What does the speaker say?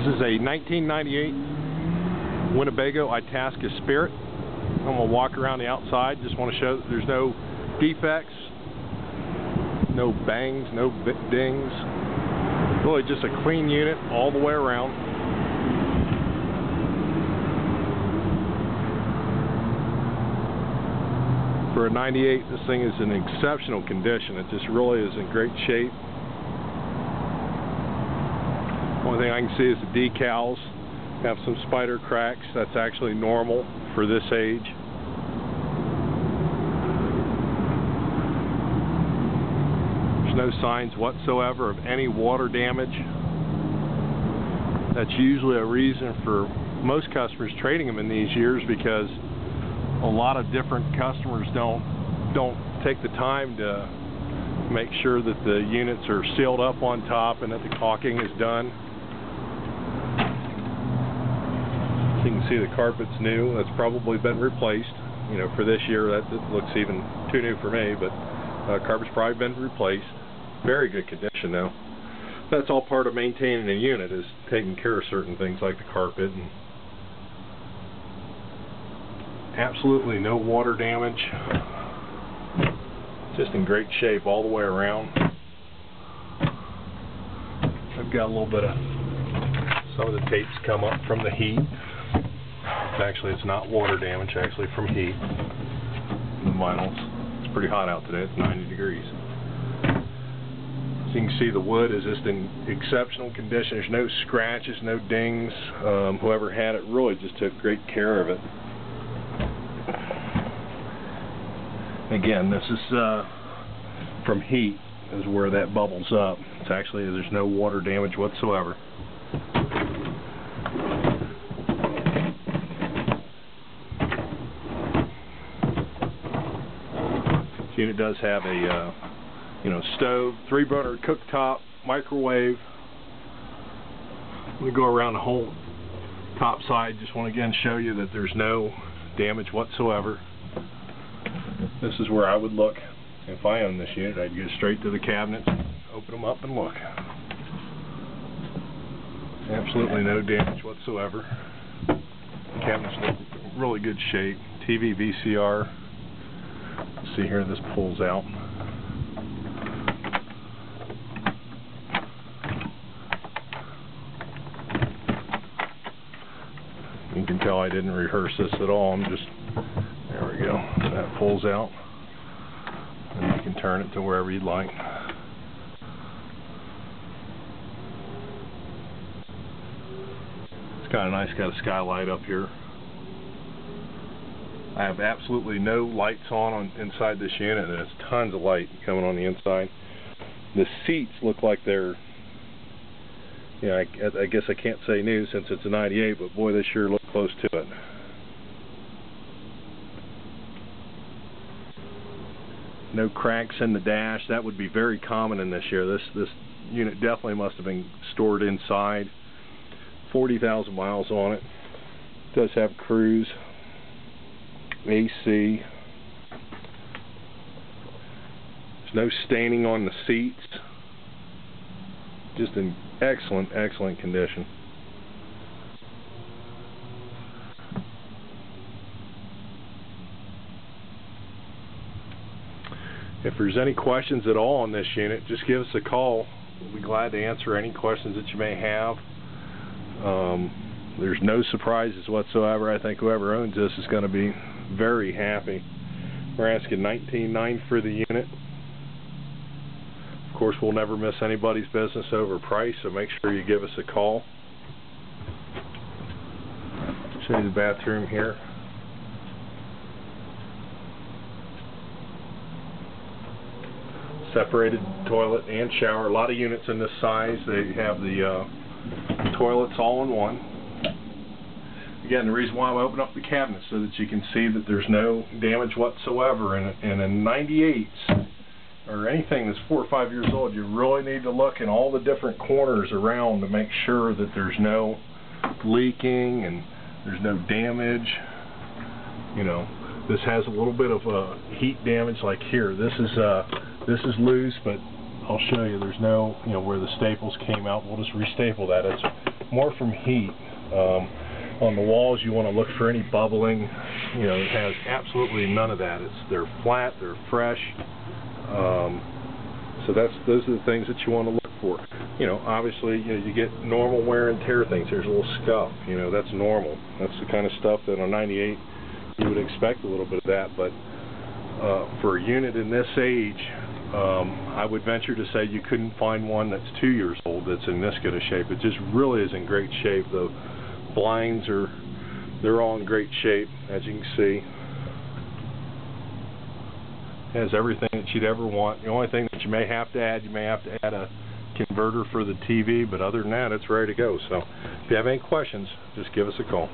This is a 1998 Winnebago Itasca Spirit. I'm going to walk around the outside. Just want to show that there's no defects, no bangs, no dings. Really just a clean unit all the way around. For a 98, this thing is in exceptional condition. It just really is in great shape. Only thing I can see is the decals have some spider cracks. That's actually normal for this age. There's no signs whatsoever of any water damage. That's usually a reason for most customers trading them in these years because a lot of different customers don't don't take the time to make sure that the units are sealed up on top and that the caulking is done. So you can see the carpet's new. That's probably been replaced. You know, for this year, that, looks even too new for me, but uh, carpet's probably been replaced. Very good condition though. That's all part of maintaining a unit is taking care of certain things like the carpet and absolutely no water damage. Just in great shape all the way around. I've got a little bit of some of the tapes come up from the heat. Actually, it's not water damage, actually from heat. The vinyls. It's pretty hot out today. It's 90 degrees. So you can see the wood is just in exceptional condition. There's no scratches, no dings. Um, whoever had it really just took great care of it. Again, this is uh, from heat is where that bubbles up. It's actually, there's no water damage whatsoever. Unit does have a uh, you know stove, three burner cooktop, microwave. Let me go around the whole top side. Just want to again show you that there's no damage whatsoever. This is where I would look if I owned this unit. I'd go straight to the cabinets, open them up and look. Absolutely no damage whatsoever. cabinets look really good shape. TV, VCR, See here, this pulls out. You can tell I didn't rehearse this at all. I'm just, there we go. That pulls out. And you can turn it to wherever you'd like. It's kind of nice, got a skylight up here. I have absolutely no lights on, on inside this unit. There's tons of light coming on the inside. The seats look like they're, you know, I, I guess I can't say new since it's a 98, but boy, they sure look close to it. No cracks in the dash. That would be very common in this year. This this unit definitely must have been stored inside. 40,000 miles on it. it. Does have cruise. AC. There's no staining on the seats. Just in excellent, excellent condition. If there's any questions at all on this unit, just give us a call. We'll be glad to answer any questions that you may have. Um, there's no surprises whatsoever. I think whoever owns this is going to be very happy. We're asking 19.9 for the unit. Of course, we'll never miss anybody's business over price, so make sure you give us a call. Show you the bathroom here. Separated toilet and shower. A lot of units in this size. They have the uh, toilets all in one again, the reason why I open up the cabinet so that you can see that there's no damage whatsoever. And, in 98s or anything that's four or five years old, you really need to look in all the different corners around to make sure that there's no leaking and there's no damage. You know, this has a little bit of uh, heat damage like here. This is uh, this is loose, but I'll show you. There's no, you know, where the staples came out. We'll just restaple that. It's more from heat. Um, on the walls, you want to look for any bubbling. You know, it has absolutely none of that. It's they're flat, they're fresh. Um, so that's those are the things that you want to look for. You know, obviously, you know, you get normal wear and tear things. There's a little scuff. You know, that's normal. That's the kind of stuff that on 98 you would expect a little bit of that. But uh, for a unit in this age, um, I would venture to say you couldn't find one that's two years old that's in this good a shape. It just really is in great shape. The blinds are, they're all in great shape, as you can see. Has everything that you'd ever want. The only thing that you may have to add, you may have to add a converter for the TV, but other than that, it's ready to go. So if you have any questions, just give us a call.